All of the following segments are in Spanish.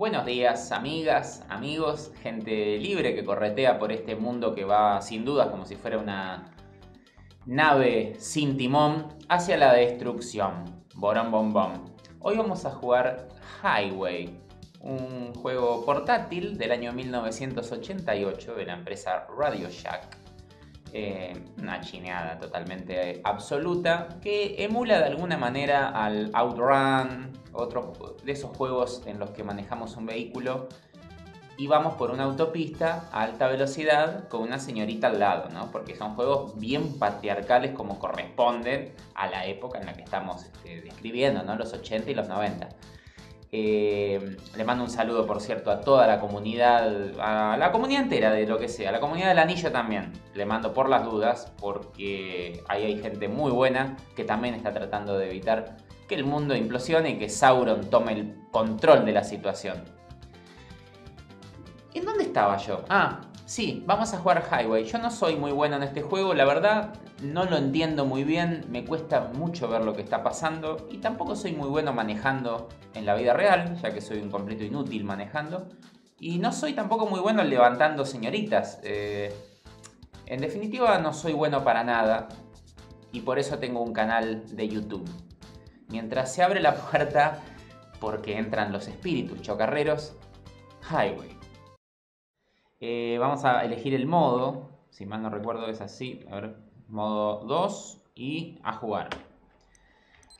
Buenos días, amigas, amigos, gente libre que corretea por este mundo que va sin dudas como si fuera una nave sin timón hacia la destrucción. Borón bom bom. Hoy vamos a jugar Highway, un juego portátil del año 1988 de la empresa Radio Shack. Eh, una chineada totalmente absoluta que emula de alguna manera al Outrun, otro de esos juegos en los que manejamos un vehículo y vamos por una autopista a alta velocidad con una señorita al lado, ¿no? Porque son juegos bien patriarcales como corresponden a la época en la que estamos este, describiendo, ¿no? Los 80 y los 90. Eh, le mando un saludo, por cierto, a toda la comunidad, a la comunidad entera de lo que sea, a la comunidad del anillo también. Le mando por las dudas, porque ahí hay gente muy buena que también está tratando de evitar que el mundo implosione y que Sauron tome el control de la situación. ¿En dónde estaba yo? Ah, sí, vamos a jugar Highway. Yo no soy muy bueno en este juego, la verdad no lo entiendo muy bien, me cuesta mucho ver lo que está pasando y tampoco soy muy bueno manejando en la vida real, ya que soy un completo inútil manejando. Y no soy tampoco muy bueno levantando señoritas. Eh, en definitiva no soy bueno para nada y por eso tengo un canal de YouTube. Mientras se abre la puerta, porque entran los espíritus chocarreros, Highway. Eh, vamos a elegir el modo, si mal no recuerdo es así, a ver, modo 2 y a jugar.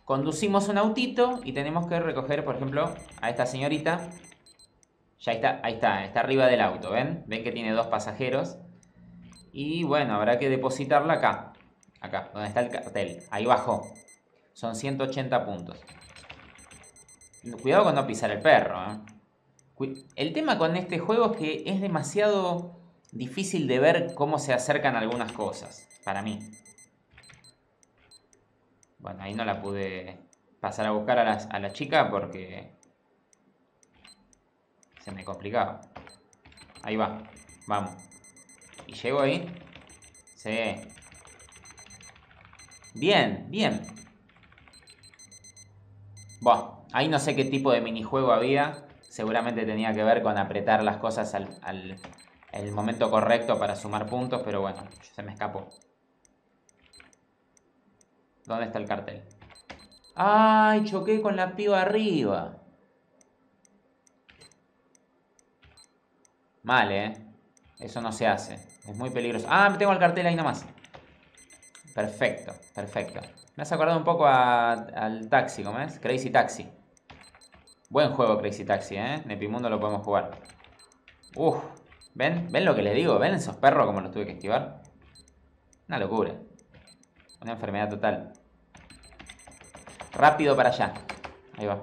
Conducimos un autito y tenemos que recoger, por ejemplo, a esta señorita. Ya está, ahí está, está arriba del auto, ¿ven? Ven que tiene dos pasajeros. Y bueno, habrá que depositarla acá. Acá, donde está el cartel. Ahí bajó. Son 180 puntos. Cuidado con no pisar el perro, ¿eh? El tema con este juego es que es demasiado difícil de ver cómo se acercan algunas cosas, para mí. Bueno, ahí no la pude pasar a buscar a la, chica porque se me complicaba. Ahí va, vamos. ¿Y llego ahí? Sí. Bien, bien. Bueno, ahí no sé qué tipo de minijuego había seguramente tenía que ver con apretar las cosas al, el momento correcto para sumar puntos, pero bueno, se me escapó. ¿Dónde está el cartel? ¡Ay! Choqué con la piba arriba. Mal, ¿eh? Eso no se hace. Es muy peligroso. Ah, tengo el cartel ahí nomás. Perfecto, perfecto. Me has acordado un poco al taxi, ¿cómo es? Crazy Taxi. Buen juego Crazy Taxi, ¿eh? En Epimundo lo podemos jugar. Uf, ¿ven? ¿Ven lo que les digo? ¿Ven esos perros como los tuve que esquivar? Una locura. Una enfermedad total. Rápido para allá. Ahí va.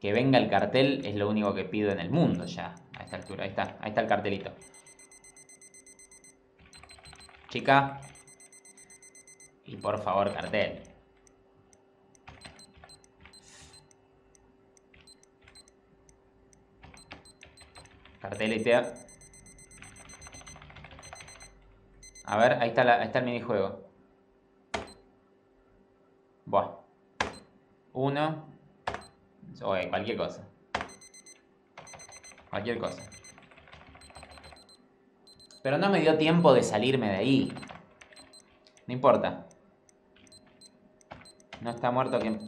Que venga el cartel es lo único que pido en el mundo ya. A esta altura. Ahí está. Ahí está el cartelito. Chica. Y por favor, cartel. Cartelitea. A ver, ahí está, ahí está el minijuego. Buah. Uno. Oye, cualquier cosa. Cualquier cosa. Pero no me dio tiempo de salirme de ahí. No importa. No está muerto quien...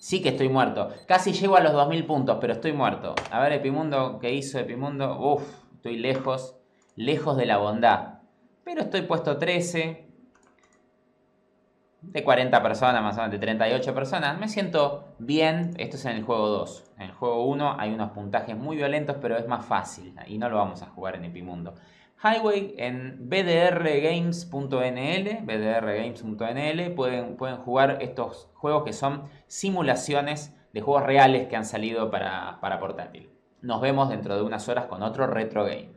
Sí que estoy muerto. Casi llego a los 2000 puntos, pero estoy muerto. A ver, Epimundo, ¿qué hizo Epimundo? Uf, estoy lejos, lejos de la bondad. Pero estoy puesto 13. De 40 personas, más o menos de 38 personas. Me siento bien. Esto es en el juego 2. En el juego 1 hay unos puntajes muy violentos, pero es más fácil. Y no lo vamos a jugar en Epimundo. Highway en bdrgames.nl, bdrgames.nl pueden, pueden jugar estos juegos que son simulaciones de juegos reales que han salido para, para portátil. Nos vemos dentro de unas horas con otro retro game.